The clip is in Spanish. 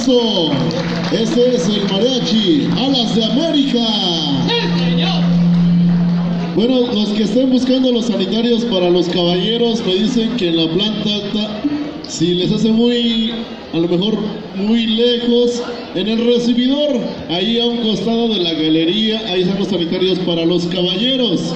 Este es el mariachi Alas de América. Bueno, los que estén buscando los sanitarios para los caballeros me dicen que en la planta alta, si les hace muy, a lo mejor muy lejos, en el recibidor, ahí a un costado de la galería, ahí están los sanitarios para los caballeros.